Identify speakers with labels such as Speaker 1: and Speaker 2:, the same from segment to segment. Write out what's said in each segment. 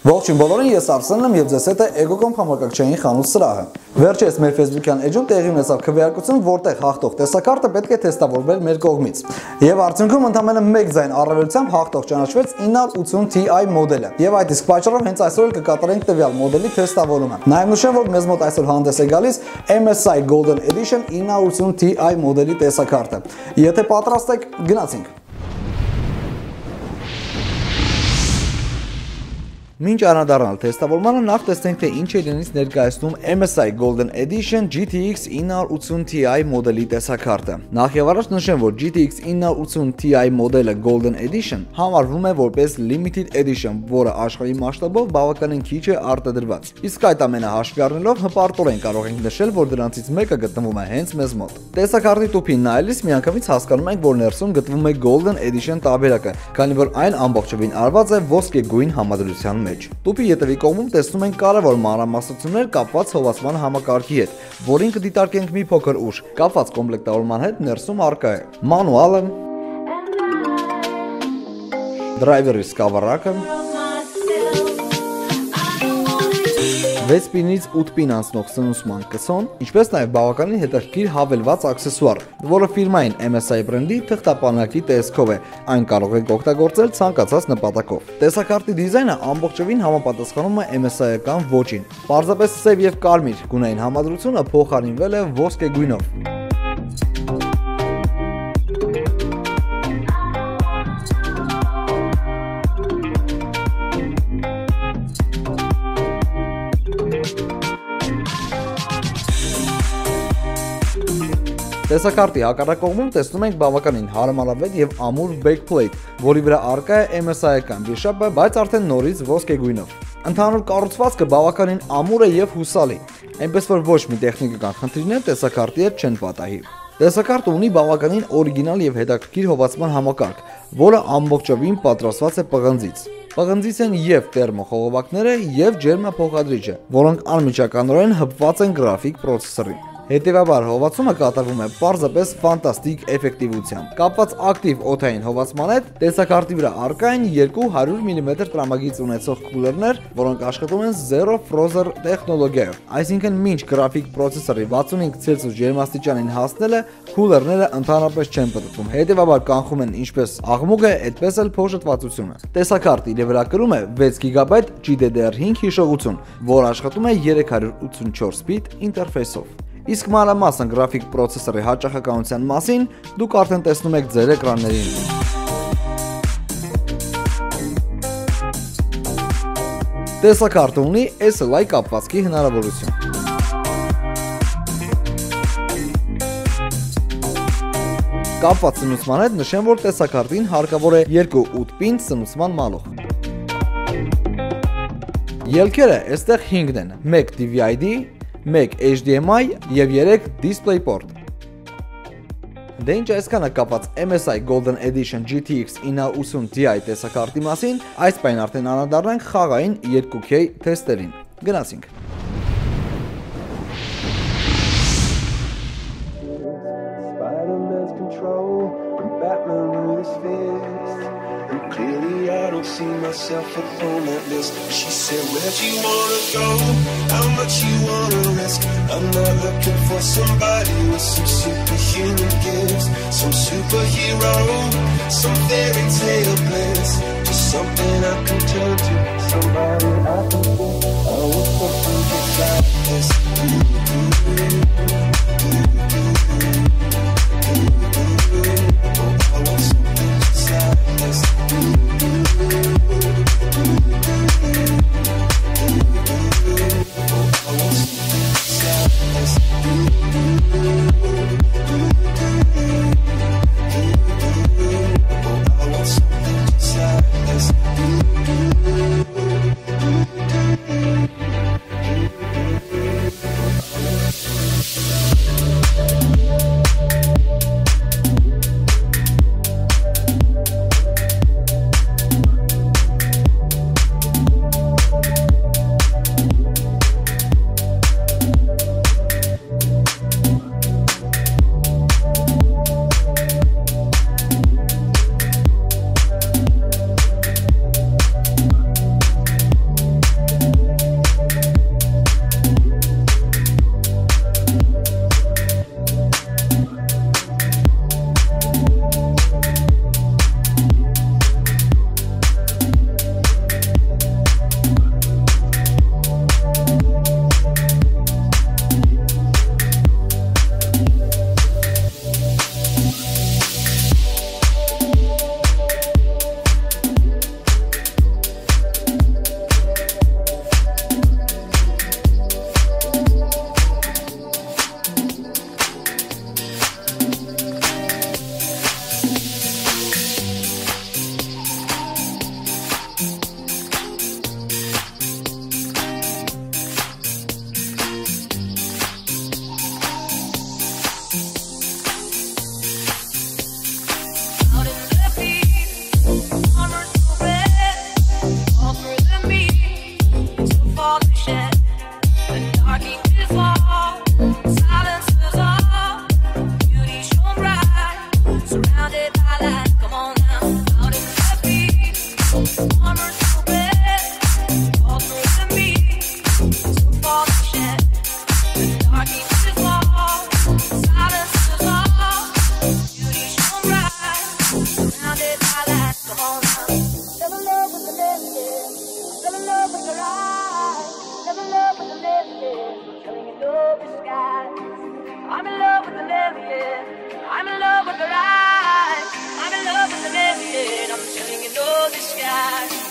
Speaker 1: Ողջույն բոլորին, ես Արսենն եմ եւ ձեզ հետ է Ego.com համակարգչային խանութ սրահը։ Վերջերս մեր Facebook-յան էջում տեղի ունեցավ քվեարկություն, որտեղ հաղթող տեսակարտը պետք է թեստավորվել մեր կողմից։ Եվ արդյունքում ընդամենը 1 ձայն առավելությամբ հաղթող ճանաչվեց 980 Ti մոդելը։ Եվ այդ իսկ պատճառով հենց այսօր էլ կկատարենք տվյալ մոդելի թեստավորումը։ Նաև նշեմ, որ մեզ մոտ այսօր հանդես է գալիս MSI Golden Edition 980 Ti մոդելի տեսակարտը։ Եթե պատրաստ եք, գնացինք։ Մինչ անդառնալ թեստավորմանը նախ տեսնենք թե ինչ է իրենից ներկայացնում MSI Golden Edition GTX 980 Ti մոդելի տեսակարտը։ Նախ եւ առաջ նշեմ, որ GTX 980 Ti մոդելը Golden Edition համարվում է որպես limited edition, որը աշխարհի մասշտաբով բավականին քիչ է արտադրված։ Իսկ այդ ամենը հաշվի առնելով հպարտորեն կարող ենք նշել, որ դրանցից մեկը գտնվում է հենց մեզ մոտ։ Տեսակարտի տուփին նայելիս միանգամից հասկանում ենք, որ ներսում գտնվում է Golden Edition տարբերակը, քանի որ այն ամբողջովին արված է ոսկե գույն համադրության մեջ։ Տուփի ետևի կողմում տեսնում ենք կարևոր մանրամասնություններ կապված հովացման համակարգի հետ, որին կդիտարկենք մի փոքր ուշ։ Կապված կոմպլեկտավորման հետ ներսում արկա է մանուալը, դրայվերի սկավառակը, 6 պինից 8 պին անցնող սնուցման կսոն, ինչպես նաև բավականին հետաքրքիր հավելված աքսեսուար, որը ֆիրմային MSI բրենդի թղթապանակի տեսքով է, այն կարող եք օգտագործել ցանկացած նպատակով։ Տեսակարտի դիզայնը ամբողջովին համապատասխանում է MSI-ական ոճին։ Պարզապես սև եւ կարմիր գունային համադրությունը փոխարինվել է ոսկե գույնով։ Տեսակարտի հակառակողմում տեսնում ենք բավականին հարմարավետ եւ ամուր backplate, որի վրա արկա է MSI-ական վիշապը, բայց արդեն նորից ոսկե գույնով։ Ընդհանուր կառուցվածքը բավականին ամուր է եւ հուսալի, այնպես որ ոչ մի տեխնիկական խնդիրներ տեսակարտի հետ չեն պատահի։ Տեսակարտը ունի բավականին օրիգինալ եւ հետաքրքիր հովացման համակարգ, որը ամբողջովին պատրաստված է պղնձից։ Պղնձից են եւ տերմոխողովակները եւ ջերմափոխադրիչը, որոնք անմիջականորեն հպված են գրաֆիկ պրոցեսորին։ Հետևաբար հովացումը կատարվում է պարզապես ֆանտաստիկ էֆեկտիվությամբ։ Կապված ակտիվ օթային հովացման հետ տեսակարտի վրա առկա են 200 մմ տրամագիծ ունեցող կուլերներ, որոնք աշխատում են Zero Frozer տեխնոլոգիայով։ Այսինքն մինչ գրաֆիկ պրոցեսորի 65 Celsius ջերմաստիճանին հասնելը կուլերները ընդհանրապես չեն պտտվում։ Հետևաբար կանխում են ինչպես աղմուկը, այդպես էլ փոշոտվածությունը։ Տեսակարտը իր վրա կրում է 6 GB GDDR5 հիշողություն, որ աշխատում է 384 բիտ ինտերֆեյսով։ Իսկ մանրամասն գրաֆիկ պրոցեսորի հաճախականության մասին դուք արդեն տեսնում եք ձեր էկրաններին։ Տեսակարտը ունի SLI կապվածքի հնարավորություն։ Կապված սնուցման հետ նշեմ, որ տեսակարտին հարկավոր է 2-8 պին սնուցման մալող։ Ելքերը այստեղ 5-ն են, 1 DVI-D, 1 HDMI եւ 3 DisplayPort։ Դե ինչ այսքանը կապած MSI Golden Edition GTX 980 Ti տեսակարտի մասին, այս պայն արդեն անդրադառնանք խաղային 2K թեստերին։ Գնացինք։ don't see myself upon that list She said, where'd you wanna go? How much you wanna risk? I'm not looking for somebody with some superhuman gifts Some superhero, some fairy tale bliss Just something I can turn to, somebody I can kiss I want something just like this
Speaker 2: million. I'm in love with her eyes. I'm in love with the million. I'm telling you, all the
Speaker 3: sky.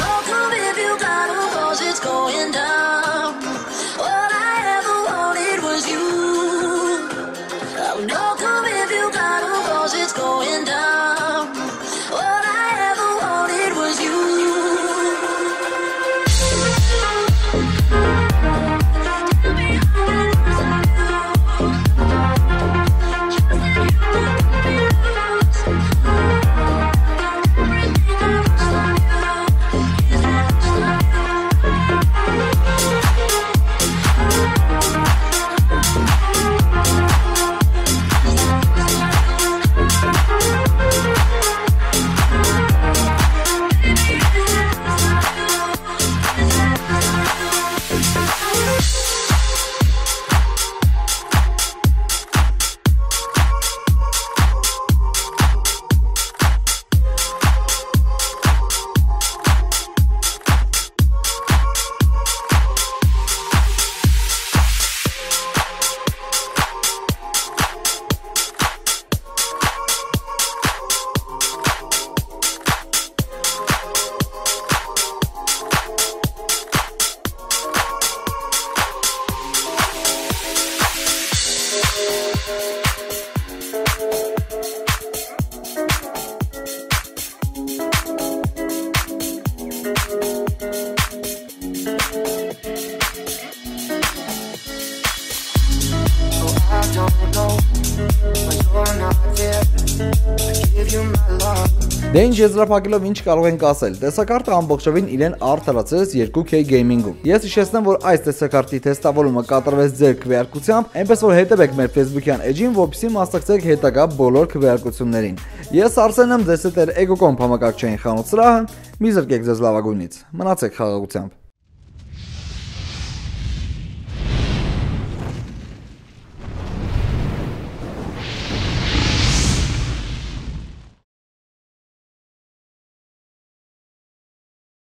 Speaker 3: Oh, Bye.
Speaker 1: Դե ինչ եզրափակելով ինչ կարող ենք ասել։ Տեսակարտը ամբողջովին իրեն արդարացրեց 2K Gaming-ում։ Ես հիշեցնեմ, որ այս տեսակարտի թեստավորումը կատարվեց ձեր քվեարկությամբ, այնպես որ հետևեք մեր Facebook-յան էջին, որպեսզի մասնակցեք հետագա բոլոր քվեարկություններին։ Ես Արսեն եմ, դες հետ էր Ego.com համակարգչային խանութ սրահը։ Մի զրկեք ձեզ լավագույնից։ Մնացեք խաղաղությամբ։